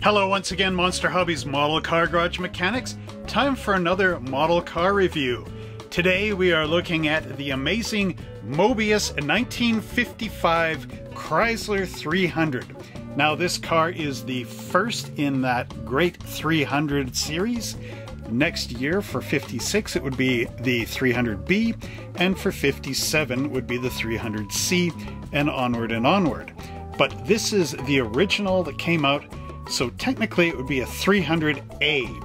Hello once again, Monster Hobbies Model Car Garage Mechanics. Time for another model car review. Today we are looking at the amazing Moebius 1955 Chrysler 300. Now this car is the first in that great 300 series. Next year for 56 it would be the 300B and for 57 would be the 300C and onward and onward. But this is the original that came out technically it would be a 300A.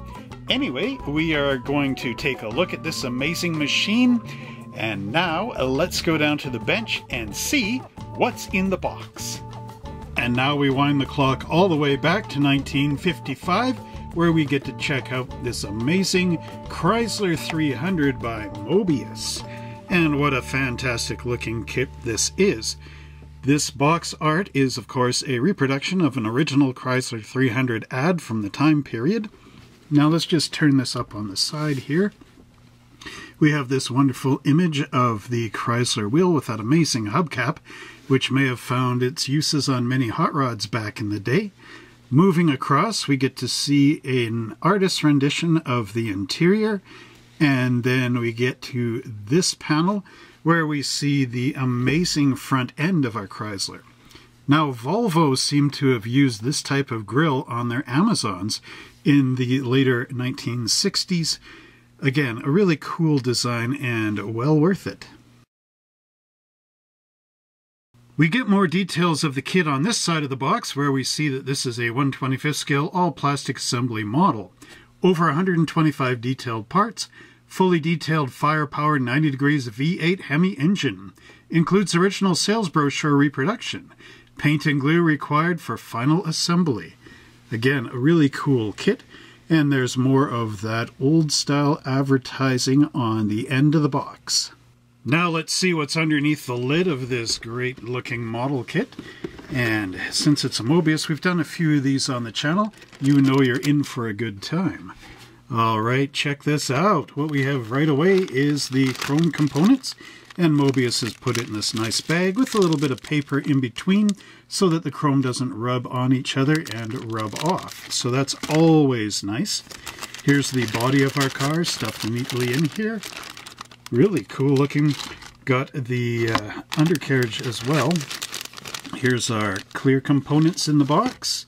Anyway, we are going to take a look at this amazing machine. And now uh, let's go down to the bench and see what's in the box. And now we wind the clock all the way back to 1955 where we get to check out this amazing Chrysler 300 by Moebius. And what a fantastic looking kit this is. This box art is, of course, a reproduction of an original Chrysler 300 ad from the time period. Now let's just turn this up on the side here. We have this wonderful image of the Chrysler wheel with that amazing hubcap, which may have found its uses on many hot rods back in the day. Moving across, we get to see an artist's rendition of the interior, and then we get to this panel, where we see the amazing front end of our Chrysler. Now, Volvo seemed to have used this type of grille on their Amazons in the later 1960s. Again, a really cool design and well worth it. We get more details of the kit on this side of the box where we see that this is a 125th scale all plastic assembly model. Over 125 detailed parts, fully detailed firepower 90 degrees V8 Hemi engine. Includes original sales brochure reproduction. Paint and glue required for final assembly. Again, a really cool kit. And there's more of that old style advertising on the end of the box. Now let's see what's underneath the lid of this great looking model kit. And since it's a Moebius, we've done a few of these on the channel. You know you're in for a good time. All right, check this out. What we have right away is the chrome components, and Moebius has put it in this nice bag with a little bit of paper in between so that the chrome doesn't rub on each other and rub off. So that's always nice. Here's the body of our car stuffed neatly in here. Really cool looking. Got the uh, undercarriage as well. Here's our clear components in the box.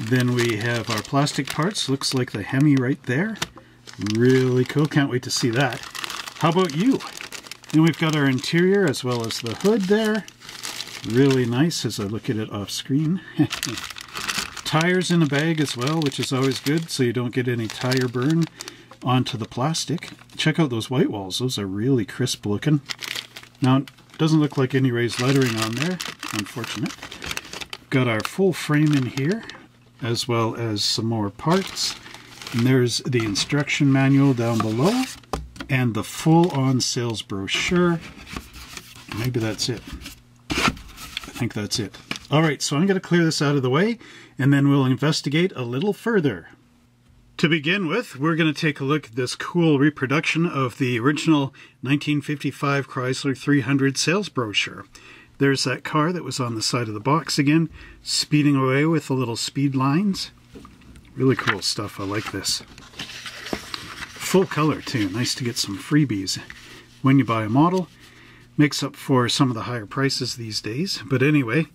Then we have our plastic parts. Looks like the Hemi right there. Really cool. Can't wait to see that. How about you? Then we've got our interior as well as the hood there. Really nice as I look at it off screen. Tires in a bag as well, which is always good so you don't get any tire burn onto the plastic. Check out those white walls. Those are really crisp looking. Now, it doesn't look like any raised lettering on there. Unfortunate. Got our full frame in here as well as some more parts. And there's the instruction manual down below and the full-on sales brochure. Maybe that's it. I think that's it. All right, so I'm going to clear this out of the way, and then we'll investigate a little further. To begin with, we're going to take a look at this cool reproduction of the original 1955 Chrysler 300 sales brochure. There's that car that was on the side of the box again, speeding away with the little speed lines. Really cool stuff. I like this. Full color too. Nice to get some freebies when you buy a model. Makes up for some of the higher prices these days. But anyway,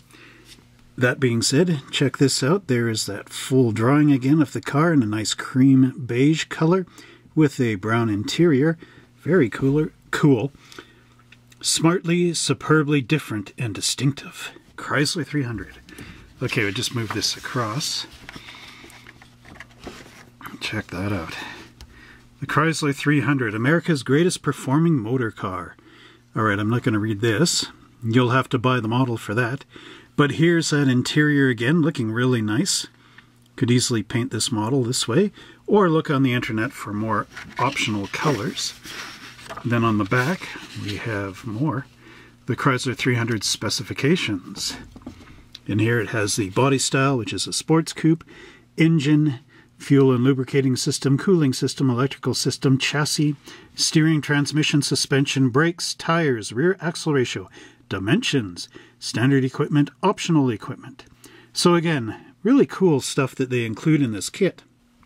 that being said, check this out. There is that full drawing again of the car in a nice cream beige color with a brown interior. Very cooler, cool. Smartly, superbly different and distinctive. Chrysler 300. Okay, we'll just move this across. Check that out. The Chrysler 300, America's greatest performing motor car. All right, I'm not going to read this. You'll have to buy the model for that. But here's that interior again, looking really nice. Could easily paint this model this way, or look on the internet for more optional colors. Then on the back, we have more. The Chrysler 300 specifications. In here it has the body style, which is a sports coupe, engine, fuel and lubricating system, cooling system, electrical system, chassis, steering, transmission, suspension, brakes, tires, rear axle ratio, dimensions, standard equipment, optional equipment. So again, Really cool stuff that they include in this kit.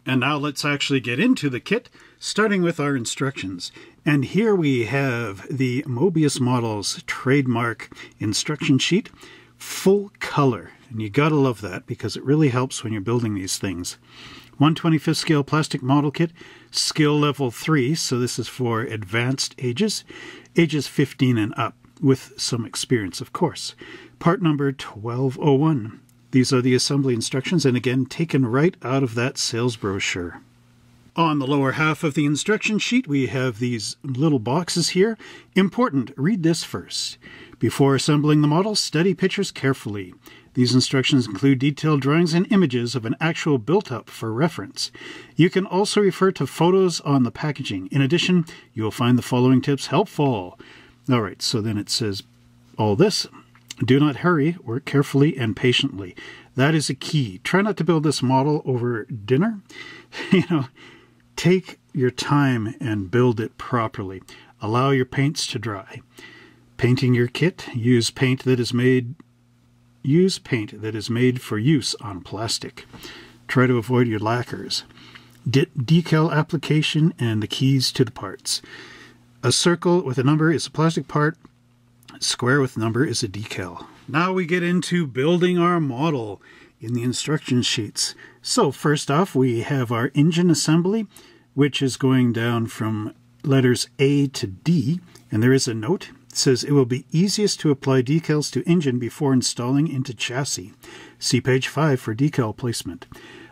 And now let's actually get into the kit, starting with our instructions. And here we have the Moebius Models trademark instruction sheet, full color. And you gotta love that because it really helps when you're building these things. 125th scale plastic model kit, skill level 3, so this is for advanced ages, ages 15 and up, with some experience, of course. Part number 1201. These are the assembly instructions, and again, taken right out of that sales brochure. On the lower half of the instruction sheet, we have these little boxes here. Important, read this first. Before assembling the model, study pictures carefully. These instructions include detailed drawings and images of an actual built-up for reference. You can also refer to photos on the packaging. In addition, you will find the following tips helpful. All right, so then it says all this. Do not hurry, work carefully and patiently. That is a key. Try not to build this model over dinner. you know, take your time and build it properly. Allow your paints to dry. Painting your kit, use paint that is made Use paint that is made for use on plastic. Try to avoid your lacquers. De decal application and the keys to the parts. A circle with a number is a plastic part. Square with number is a decal. Now we get into building our model in the instruction sheets. So first off, we have our engine assembly, which is going down from letters A to D, and there is a note says it will be easiest to apply decals to engine before installing into chassis. See page 5 for decal placement.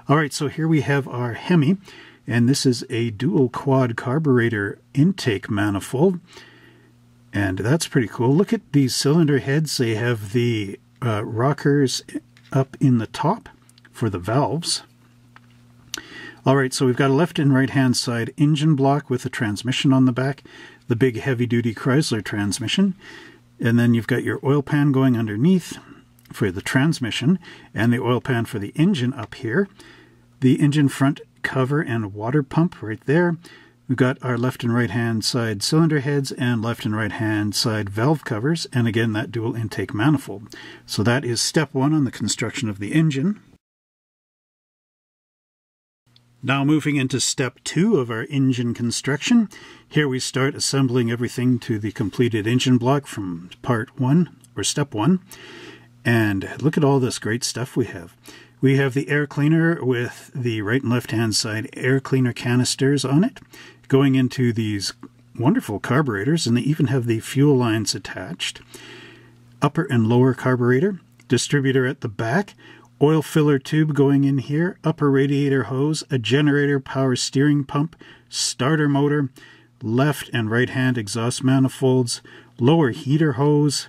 All right, so here we have our Hemi, and this is a dual quad carburetor intake manifold. And that's pretty cool. Look at these cylinder heads. They have the uh, rockers up in the top for the valves. All right, so we've got a left and right hand side engine block with a transmission on the back the big heavy duty Chrysler transmission. And then you've got your oil pan going underneath for the transmission and the oil pan for the engine up here. The engine front cover and water pump right there. We've got our left and right hand side cylinder heads and left and right hand side valve covers, and again that dual intake manifold. So that is step one on the construction of the engine. Now moving into step two of our engine construction. Here we start assembling everything to the completed engine block from part one, or step one. And look at all this great stuff we have. We have the air cleaner with the right and left hand side air cleaner canisters on it, going into these wonderful carburetors, and they even have the fuel lines attached. Upper and lower carburetor, distributor at the back, oil filler tube going in here, upper radiator hose, a generator power steering pump, starter motor, left and right hand exhaust manifolds, lower heater hose.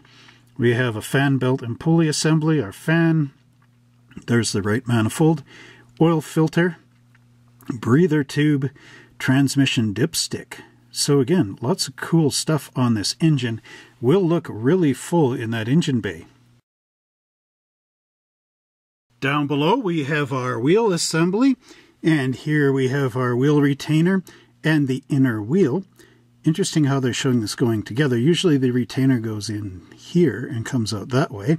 We have a fan belt and pulley assembly, our fan. There's the right manifold, oil filter, breather tube, transmission dipstick. So again, lots of cool stuff on this engine. Will look really full in that engine bay. Down below we have our wheel assembly and here we have our wheel retainer and the inner wheel. Interesting how they're showing this going together. Usually the retainer goes in here and comes out that way.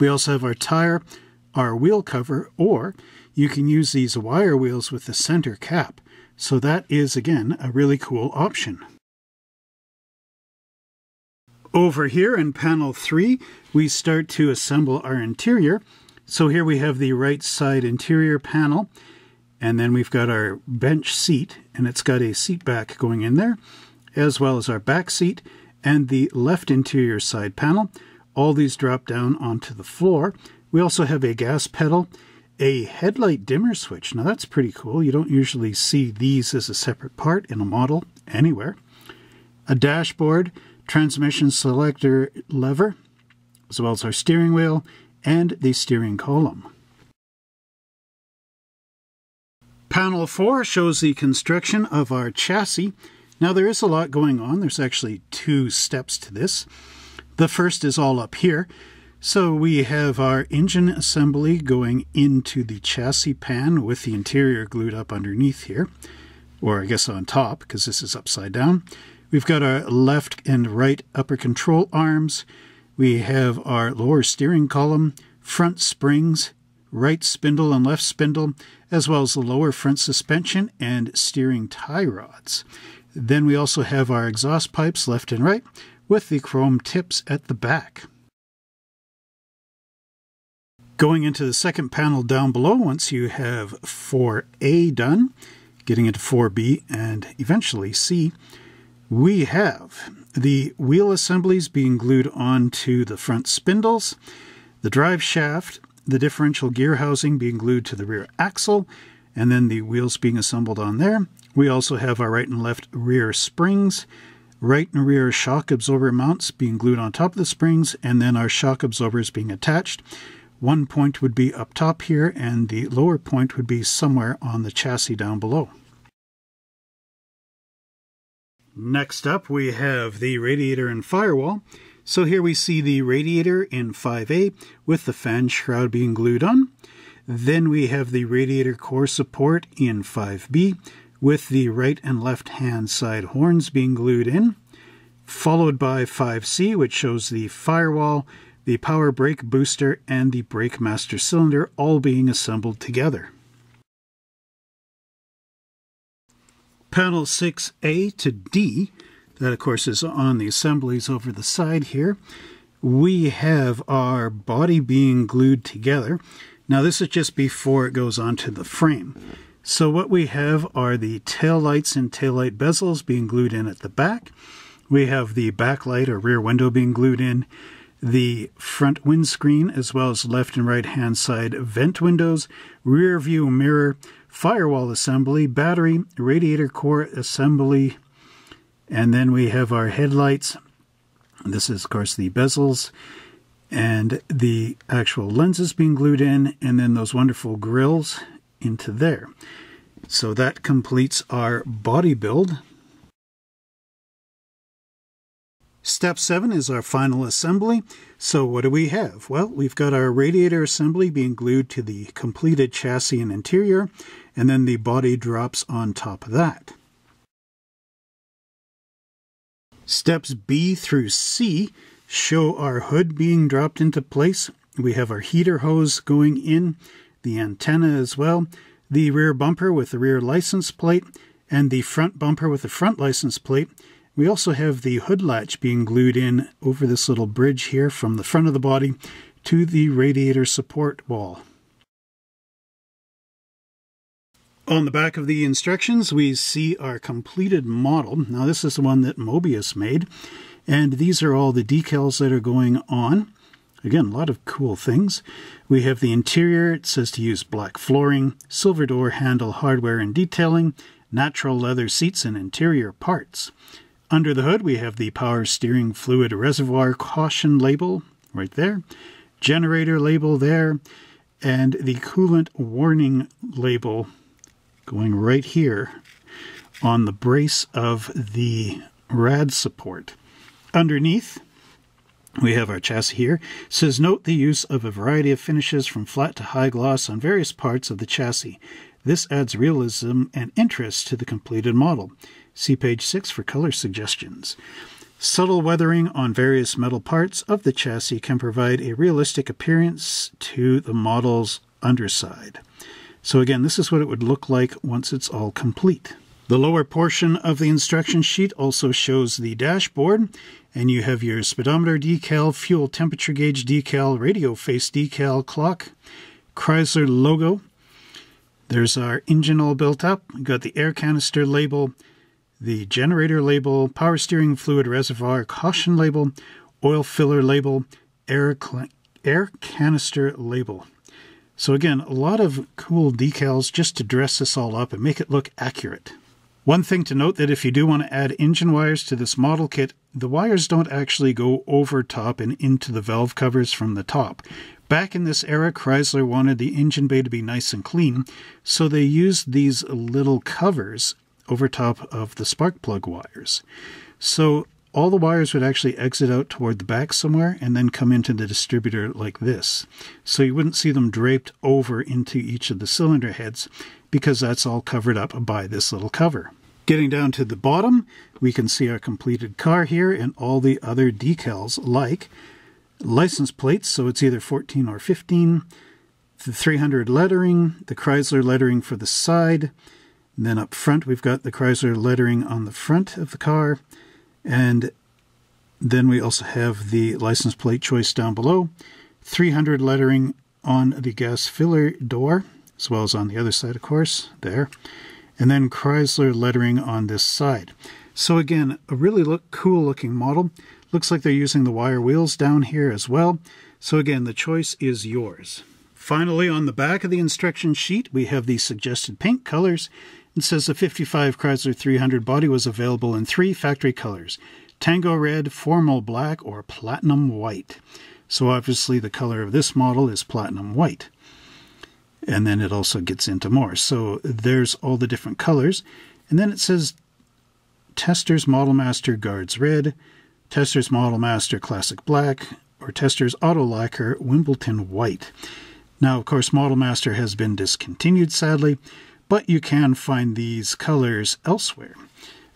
We also have our tire, our wheel cover, or you can use these wire wheels with the center cap. So that is, again, a really cool option. Over here in panel 3, we start to assemble our interior. So here we have the right side interior panel, and then we've got our bench seat, and it's got a seat back going in there, as well as our back seat and the left interior side panel. All these drop down onto the floor. We also have a gas pedal, a headlight dimmer switch. Now that's pretty cool. You don't usually see these as a separate part in a model anywhere. A dashboard, transmission selector lever, as well as our steering wheel, and the steering column. Panel 4 shows the construction of our chassis. Now there is a lot going on. There's actually two steps to this. The first is all up here. So we have our engine assembly going into the chassis pan with the interior glued up underneath here, or I guess on top because this is upside down. We've got our left and right upper control arms. We have our lower steering column, front springs, right spindle and left spindle, as well as the lower front suspension and steering tie rods. Then we also have our exhaust pipes left and right with the chrome tips at the back. Going into the second panel down below, once you have 4A done, getting into 4B and eventually C, we have the wheel assemblies being glued onto the front spindles, the drive shaft, the differential gear housing being glued to the rear axle, and then the wheels being assembled on there. We also have our right and left rear springs, right and rear shock absorber mounts being glued on top of the springs, and then our shock absorbers being attached. One point would be up top here, and the lower point would be somewhere on the chassis down below. Next up, we have the radiator and firewall. So here we see the radiator in 5A with the fan shroud being glued on. Then we have the radiator core support in 5B with the right and left hand side horns being glued in, followed by 5C, which shows the firewall, the power brake booster, and the brake master cylinder all being assembled together. Panel 6A to D, that of course is on the assemblies over the side here, we have our body being glued together. Now this is just before it goes onto the frame. So what we have are the tail lights and tail light bezels being glued in at the back. We have the backlight or rear window being glued in, the front windscreen as well as left and right hand side vent windows, rear view mirror, firewall assembly, battery, radiator core assembly, and then we have our headlights. This is of course the bezels and the actual lenses being glued in, and then those wonderful grills into there. So that completes our body build. Step 7 is our final assembly. So what do we have? Well, we've got our radiator assembly being glued to the completed chassis and interior, and then the body drops on top of that. Steps B through C show our hood being dropped into place. We have our heater hose going in, the antenna as well, the rear bumper with the rear license plate, and the front bumper with the front license plate. We also have the hood latch being glued in over this little bridge here from the front of the body to the radiator support wall. On the back of the instructions, we see our completed model. Now, this is the one that Moebius made. And these are all the decals that are going on. Again, a lot of cool things. We have the interior. It says to use black flooring, silver door handle hardware and detailing, natural leather seats and interior parts. Under the hood, we have the power steering fluid reservoir caution label right there, generator label there, and the coolant warning label going right here on the brace of the rad support. Underneath, we have our chassis here. It says note the use of a variety of finishes from flat to high gloss on various parts of the chassis. This adds realism and interest to the completed model. See page 6 for color suggestions. Subtle weathering on various metal parts of the chassis can provide a realistic appearance to the model's underside. So again, this is what it would look like once it's all complete. The lower portion of the instruction sheet also shows the dashboard, and you have your speedometer decal, fuel temperature gauge decal, radio face decal, clock, Chrysler logo. There's our engine all built up. We've got the air canister label, the generator label, power steering fluid reservoir caution label, oil filler label, air, air canister label. So again, a lot of cool decals just to dress this all up and make it look accurate. One thing to note that if you do want to add engine wires to this model kit, the wires don't actually go over top and into the valve covers from the top. Back in this era, Chrysler wanted the engine bay to be nice and clean, so they used these little covers over top of the spark plug wires. So all the wires would actually exit out toward the back somewhere and then come into the distributor like this. So you wouldn't see them draped over into each of the cylinder heads because that's all covered up by this little cover. Getting down to the bottom, we can see our completed car here and all the other decals like license plates, so it's either 14 or 15, the 300 lettering, the Chrysler lettering for the side, and then up front we've got the Chrysler lettering on the front of the car, and then we also have the license plate choice down below, 300 lettering on the gas filler door, as well as on the other side, of course, there, and then Chrysler lettering on this side. So again, a really look cool looking model. Looks like they're using the wire wheels down here as well. So again, the choice is yours. Finally, on the back of the instruction sheet, we have the suggested paint colors. It says the 55 Chrysler 300 body was available in three factory colors, Tango Red, Formal Black, or Platinum White. So obviously the color of this model is Platinum White. And then it also gets into more. So there's all the different colors. And then it says Testors Model Master Guards Red, Testors Model Master Classic Black, or Testors Auto Lacquer Wimbledon White. Now, of course, Model Master has been discontinued, sadly, but you can find these colors elsewhere.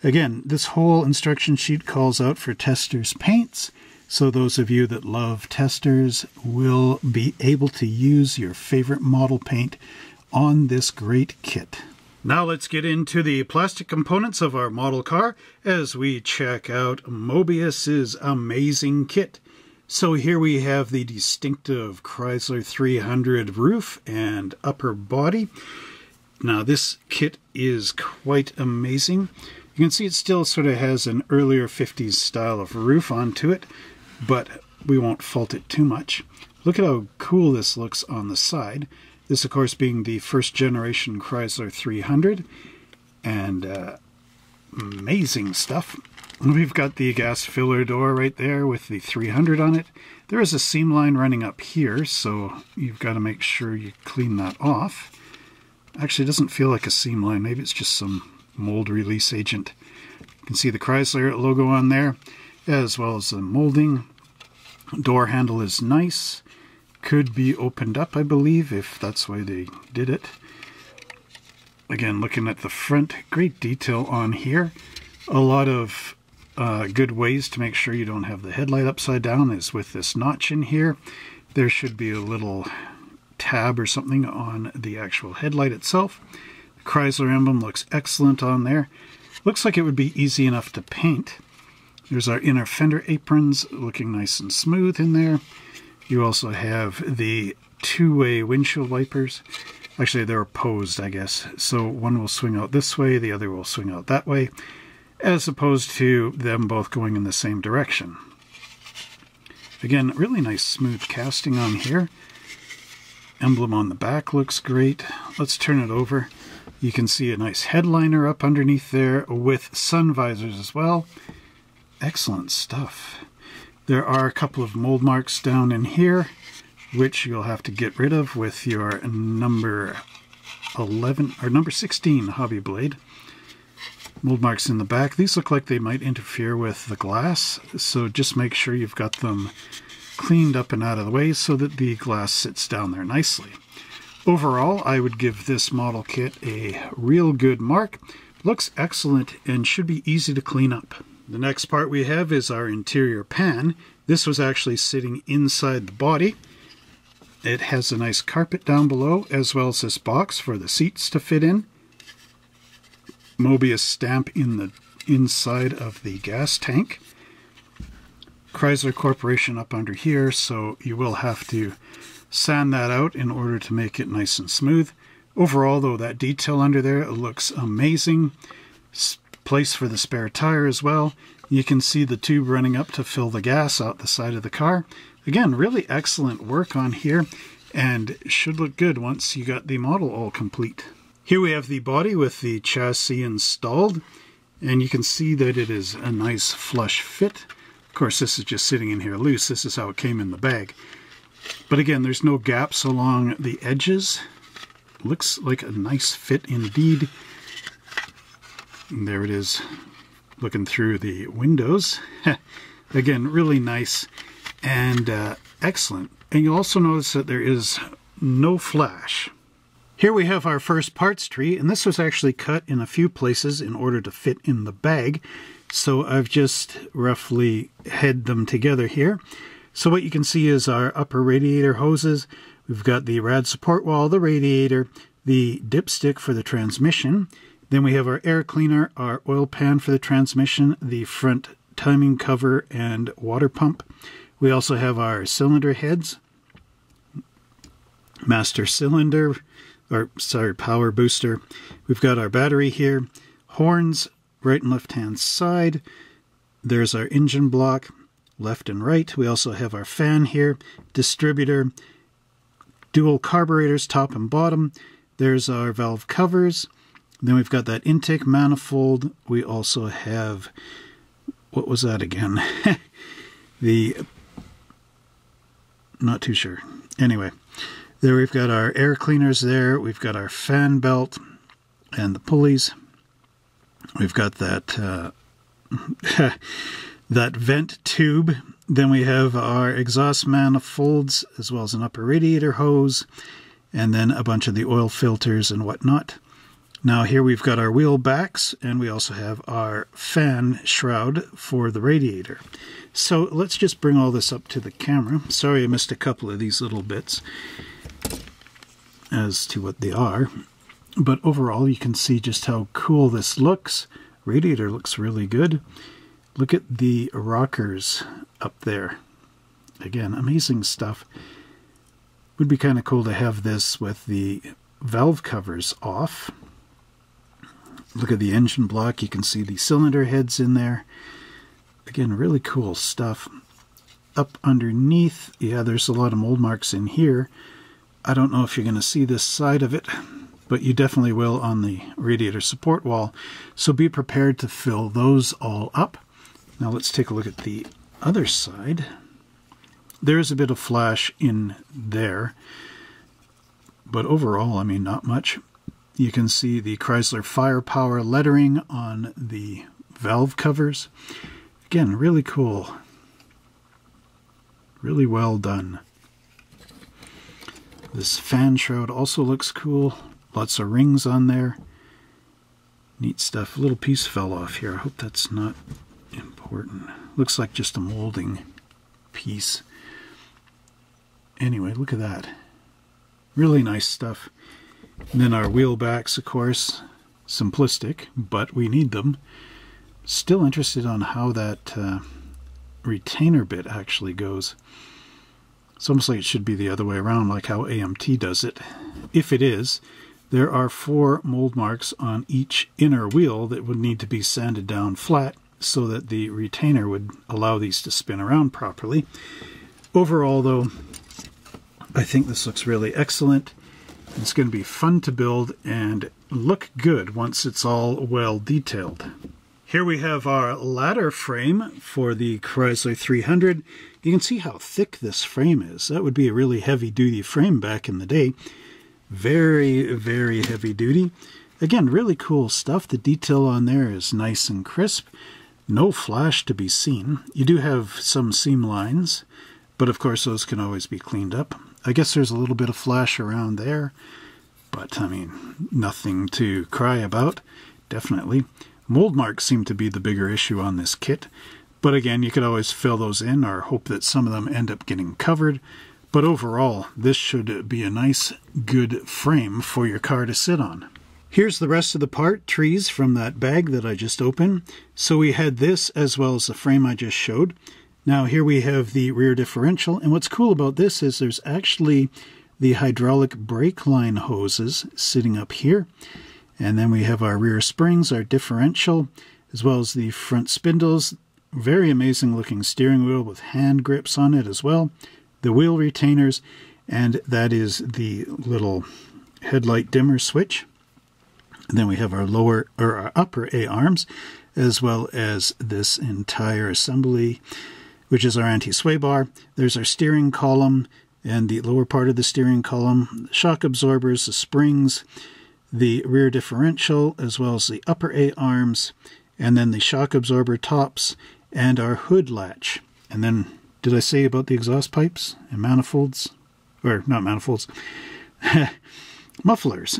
Again, this whole instruction sheet calls out for Testors paints, so those of you that love Testors will be able to use your favorite model paint on this great kit. Now let's get into the plastic components of our model car as we check out Moebius's amazing kit. So here we have the distinctive Chrysler 300 roof and upper body. Now this kit is quite amazing. You can see it still sort of has an earlier 50s style of roof onto it, but we won't fault it too much. Look at how cool this looks on the side. This, of course, being the first generation Chrysler 300. And uh, amazing stuff. We've got the gas filler door right there with the 300 on it. There is a seam line running up here, so you've got to make sure you clean that off. Actually, it doesn't feel like a seam line. Maybe it's just some mold release agent. You can see the Chrysler logo on there, as well as the molding. Door handle is nice could be opened up, I believe, if that's why they did it. Again, looking at the front, great detail on here. A lot of uh, good ways to make sure you don't have the headlight upside down is with this notch in here. There should be a little tab or something on the actual headlight itself. The Chrysler emblem looks excellent on there. Looks like it would be easy enough to paint. There's our inner fender aprons looking nice and smooth in there. You also have the two-way windshield wipers. Actually, they're opposed, I guess. So one will swing out this way, the other will swing out that way, as opposed to them both going in the same direction. Again, really nice smooth casting on here. Emblem on the back looks great. Let's turn it over. You can see a nice headliner up underneath there with sun visors as well. Excellent stuff. There are a couple of mold marks down in here, which you'll have to get rid of with your number 11 or number 16 hobby blade. Mold marks in the back. These look like they might interfere with the glass, so just make sure you've got them cleaned up and out of the way so that the glass sits down there nicely. Overall, I would give this model kit a real good mark. Looks excellent and should be easy to clean up. The next part we have is our interior pan. This was actually sitting inside the body. It has a nice carpet down below, as well as this box for the seats to fit in. Moebius stamp in the inside of the gas tank. Chrysler Corporation up under here, so you will have to sand that out in order to make it nice and smooth. Overall, though, that detail under there looks amazing place for the spare tire as well. You can see the tube running up to fill the gas out the side of the car. Again, really excellent work on here and should look good once you got the model all complete. Here we have the body with the chassis installed and you can see that it is a nice flush fit. Of course, this is just sitting in here loose. This is how it came in the bag. But again, there's no gaps along the edges. Looks like a nice fit indeed. And there it is looking through the windows. Again, really nice and uh, excellent. And you'll also notice that there is no flash. Here we have our first parts tree, and this was actually cut in a few places in order to fit in the bag. So I've just roughly head them together here. So what you can see is our upper radiator hoses We've got the rad support wall, the radiator, the dipstick for the transmission. Then we have our air cleaner, our oil pan for the transmission, the front timing cover and water pump. We also have our cylinder heads, master cylinder, or sorry, power booster. We've got our battery here, horns right and left hand side. There's our engine block, left and right. We also have our fan here, distributor, dual carburetors, top and bottom. There's our valve covers. Then we've got that intake manifold. We also have, what was that again? the, not too sure. Anyway, there we've got our air cleaners there. We've got our fan belt and the pulleys. We've got that uh, that vent tube. Then we have our exhaust manifolds as well as an upper radiator hose and then a bunch of the oil filters and whatnot. Now here we've got our wheel backs and we also have our fan shroud for the radiator. So let's just bring all this up to the camera. Sorry I missed a couple of these little bits as to what they are. But overall you can see just how cool this looks. Radiator looks really good. Look at the rockers up there. Again, amazing stuff. Would be kind of cool to have this with the valve covers off. Look at the engine block. You can see the cylinder heads in there. Again, really cool stuff. Up underneath, yeah, there's a lot of mold marks in here. I don't know if you're going to see this side of it, but you definitely will on the radiator support wall. So be prepared to fill those all up. Now let's take a look at the other side. There's a bit of flash in there, but overall, I mean, not much. You can see the Chrysler Firepower lettering on the valve covers. Again, really cool. Really well done. This fan shroud also looks cool. Lots of rings on there. Neat stuff. A little piece fell off here. I hope that's not important. Looks like just a molding piece. Anyway, look at that. Really nice stuff. And then our wheel backs, of course, simplistic, but we need them. Still interested on how that uh, retainer bit actually goes. It's almost like it should be the other way around, like how AMT does it. If it is, there are four mold marks on each inner wheel that would need to be sanded down flat so that the retainer would allow these to spin around properly. Overall, though, I think this looks really excellent. It's going to be fun to build and look good once it's all well detailed. Here we have our ladder frame for the Chrysler 300. You can see how thick this frame is. That would be a really heavy duty frame back in the day. Very, very heavy duty. Again, really cool stuff. The detail on there is nice and crisp. No flash to be seen. You do have some seam lines, but of course those can always be cleaned up. I guess there's a little bit of flash around there, but I mean, nothing to cry about, definitely. Mold marks seem to be the bigger issue on this kit, but again, you could always fill those in or hope that some of them end up getting covered. But overall, this should be a nice, good frame for your car to sit on. Here's the rest of the part, trees from that bag that I just opened. So we had this as well as the frame I just showed. Now here we have the rear differential, and what's cool about this is there's actually the hydraulic brake line hoses sitting up here. And then we have our rear springs, our differential, as well as the front spindles. Very amazing looking steering wheel with hand grips on it as well. The wheel retainers, and that is the little headlight dimmer switch. And then we have our lower or our upper A arms, as well as this entire assembly, which is our anti-sway bar. There's our steering column and the lower part of the steering column, shock absorbers, the springs, the rear differential, as well as the upper A arms, and then the shock absorber tops and our hood latch. And then, did I say about the exhaust pipes and manifolds? Or not manifolds, mufflers.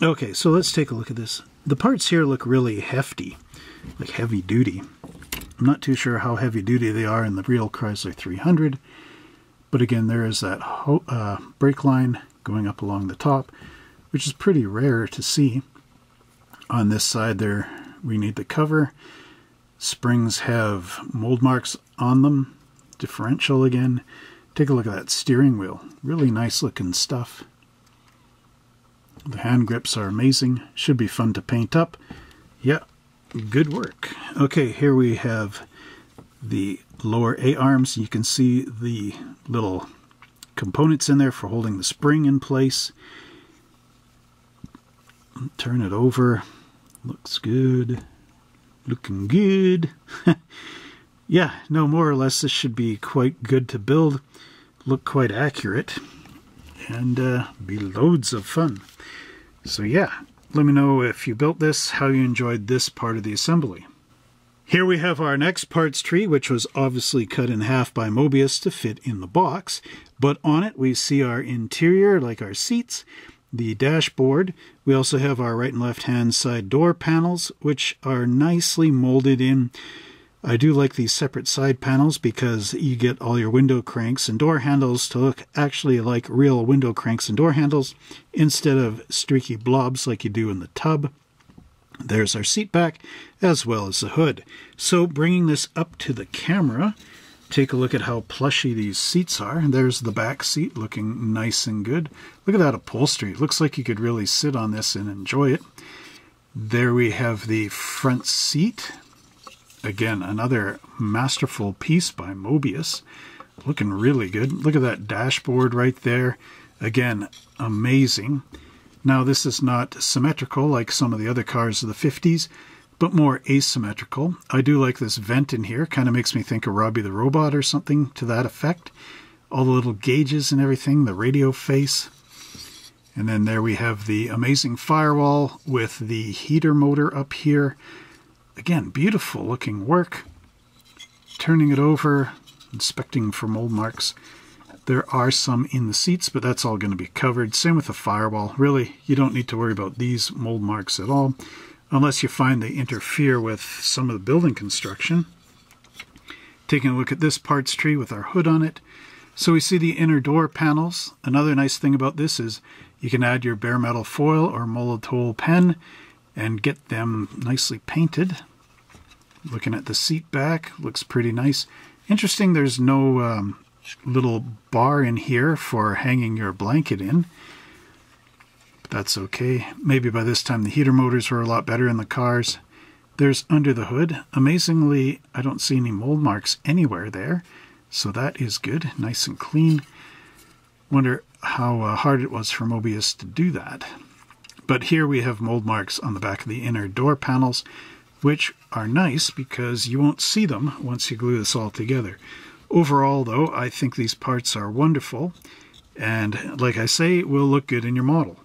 Okay, so let's take a look at this. The parts here look really hefty, like heavy duty. I'm not too sure how heavy duty they are in the real Chrysler 300, But again, there is that uh, brake line going up along the top, which is pretty rare to see. On this side there, we need the cover. Springs have mold marks on them. Differential again. Take a look at that steering wheel. Really nice looking stuff. The hand grips are amazing. Should be fun to paint up. Yeah, good work. Okay, here we have the lower A-arms. You can see the little components in there for holding the spring in place. Turn it over. Looks good. Looking good. yeah, no, more or less this should be quite good to build. Look quite accurate. And uh, be loads of fun. So yeah, let me know if you built this, how you enjoyed this part of the assembly. Here we have our next parts tree, which was obviously cut in half by Moebius to fit in the box. But on it we see our interior, like our seats, the dashboard. We also have our right and left hand side door panels, which are nicely molded in. I do like these separate side panels because you get all your window cranks and door handles to look actually like real window cranks and door handles instead of streaky blobs like you do in the tub. There's our seat back as well as the hood. So bringing this up to the camera, take a look at how plushy these seats are. There's the back seat looking nice and good. Look at that upholstery. It looks like you could really sit on this and enjoy it. There we have the front seat. Again, another masterful piece by Moebius. Looking really good. Look at that dashboard right there. Again, amazing. Now this is not symmetrical like some of the other cars of the 50s, but more asymmetrical. I do like this vent in here, kind of makes me think of Robby the Robot or something to that effect. All the little gauges and everything, the radio face. And then there we have the amazing firewall with the heater motor up here. Again, beautiful looking work. Turning it over, inspecting for mold marks. There are some in the seats, but that's all going to be covered. Same with the firewall. Really, you don't need to worry about these mold marks at all, unless you find they interfere with some of the building construction. Taking a look at this parts tree with our hood on it. So we see the inner door panels. Another nice thing about this is you can add your bare metal foil or Molotow pen and get them nicely painted. Looking at the seat back, looks pretty nice. Interesting, there's no um, little bar in here for hanging your blanket in. But that's okay. Maybe by this time the heater motors were a lot better in the cars. There's under the hood. Amazingly, I don't see any mold marks anywhere there. So that is good. Nice and clean. Wonder how uh, hard it was for Moebius to do that. But here we have mold marks on the back of the inner door panels, which are nice because you won't see them once you glue this all together. Overall, though, I think these parts are wonderful, and like I say, will look good in your model.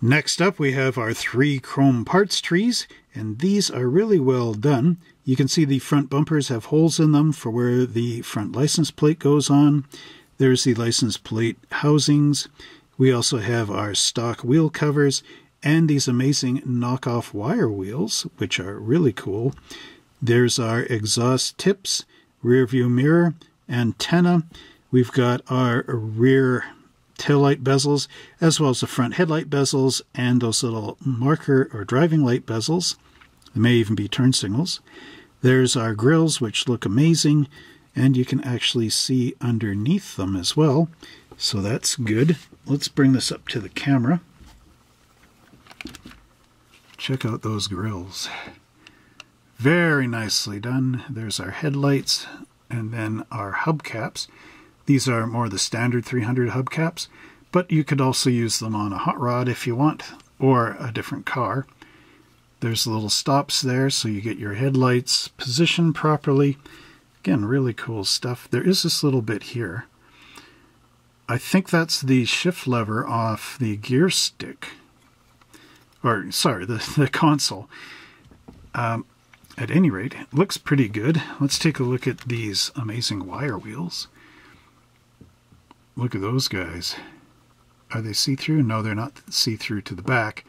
Next up, we have our three chrome parts trees, and these are really well done. You can see the front bumpers have holes in them for where the front license plate goes on. There's the license plate housings. We also have our stock wheel covers and these amazing knockoff wire wheels, which are really cool. There's our exhaust tips, rear view mirror, antenna. We've got our rear taillight bezels, as well as the front headlight bezels and those little marker or driving light bezels. There may even be turn signals. There's our grills, which look amazing, and you can actually see underneath them as well. So that's good. Let's bring this up to the camera. Check out those grills. Very nicely done. There's our headlights and then our hubcaps. These are more the standard 300 hubcaps, but you could also use them on a hot rod if you want, or a different car. There's little stops there so you get your headlights positioned properly. Again, really cool stuff. There is this little bit here. I think that's the shift lever off the gear stick. Or, sorry, the, the console. Um, at any rate, it looks pretty good. Let's take a look at these amazing wire wheels. Look at those guys. Are they see-through? No, they're not see-through to the back.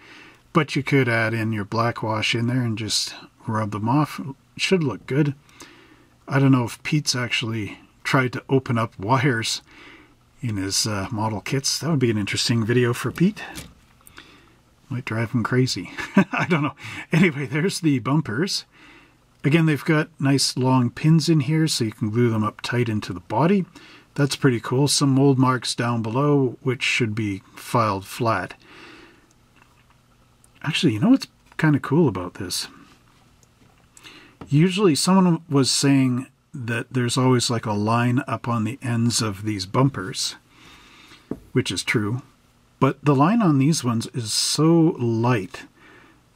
But you could add in your black wash in there and just rub them off. Should look good. I don't know if Pete's actually tried to open up wires in his uh, model kits. That would be an interesting video for Pete. Might drive him crazy. I don't know. Anyway, there's the bumpers. Again, they've got nice long pins in here so you can glue them up tight into the body. That's pretty cool. Some mold marks down below, which should be filed flat. Actually, you know what's kind of cool about this? Usually someone was saying that there's always like a line up on the ends of these bumpers, which is true. But the line on these ones is so light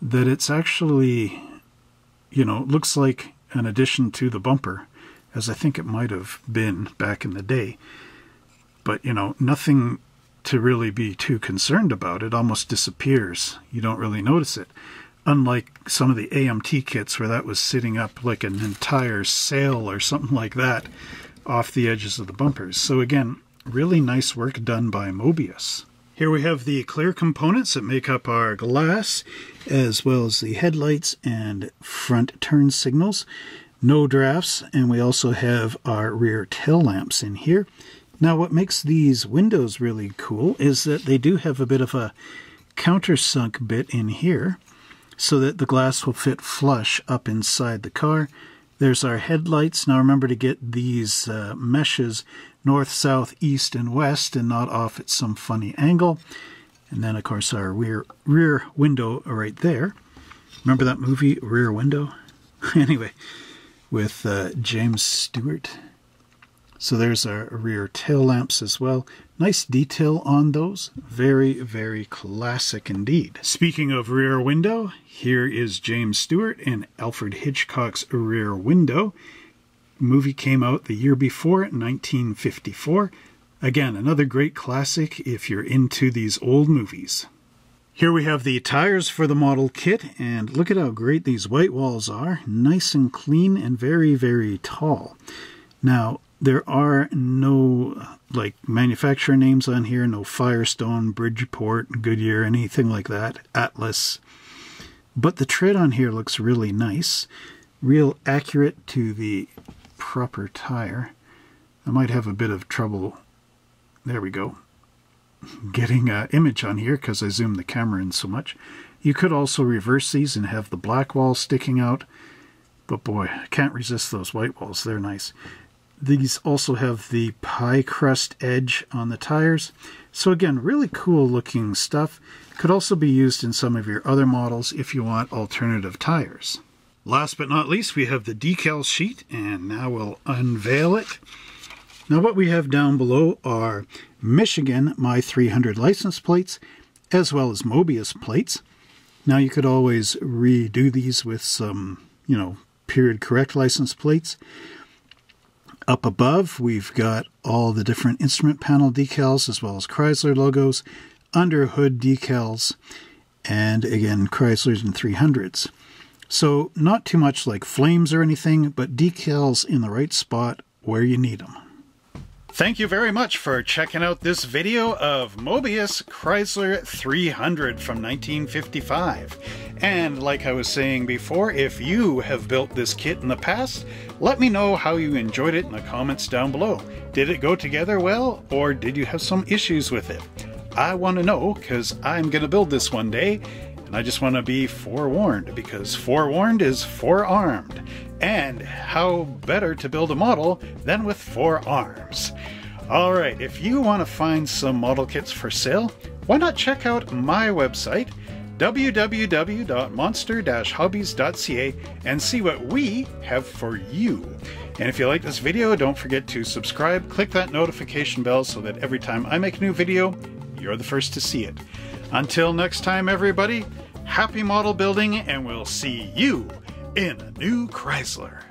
that it's actually, you know, looks like an addition to the bumper, as I think it might have been back in the day. But, you know, nothing to really be too concerned about. It almost disappears. You don't really notice it. Unlike some of the AMT kits where that was sitting up like an entire sail or something like that off the edges of the bumpers. So again, really nice work done by Moebius. Here we have the clear components that make up our glass, as well as the headlights and front turn signals. No drafts, and we also have our rear tail lamps in here. Now what makes these windows really cool is that they do have a bit of a countersunk bit in here so that the glass will fit flush up inside the car. There's our headlights. Now remember to get these uh, meshes north, south, east, and west and not off at some funny angle. And then, of course, our rear, rear window right there. Remember that movie, Rear Window? anyway, with uh, James Stewart. So there's our rear tail lamps as well. Nice detail on those. Very, very classic indeed. Speaking of rear window, here is James Stewart in Alfred Hitchcock's Rear Window movie came out the year before, 1954. Again, another great classic if you're into these old movies. Here we have the tires for the model kit, and look at how great these white walls are. Nice and clean and very, very tall. Now, there are no like manufacturer names on here, no Firestone, Bridgeport, Goodyear, anything like that, Atlas. But the tread on here looks really nice, real accurate to the proper tire. I might have a bit of trouble, there we go, getting an image on here because I zoomed the camera in so much. You could also reverse these and have the black wall sticking out, but boy, I can't resist those white walls, they're nice. These also have the pie crust edge on the tires. So again, really cool looking stuff. Could also be used in some of your other models if you want alternative tires. Last but not least, we have the decal sheet, and now we'll unveil it. Now what we have down below are Michigan My 300 license plates, as well as Moebius plates. Now you could always redo these with some, you know, period correct license plates. Up above, we've got all the different instrument panel decals, as well as Chrysler logos, under hood decals, and again, Chryslers and 300s. So not too much like flames or anything, but decals in the right spot where you need them. Thank you very much for checking out this video of Moebius Chrysler 300 from 1955. And like I was saying before, if you have built this kit in the past, let me know how you enjoyed it in the comments down below. Did it go together well, or did you have some issues with it? I want to know, because I'm going to build this one day, I just want to be forewarned because forewarned is forearmed. And how better to build a model than with four arms? Alright, if you want to find some model kits for sale, why not check out my website, www.monster-hobbies.ca, and see what we have for you. And if you like this video, don't forget to subscribe, click that notification bell so that every time I make a new video, you're the first to see it. Until next time, everybody, happy model building, and we'll see you in a new Chrysler.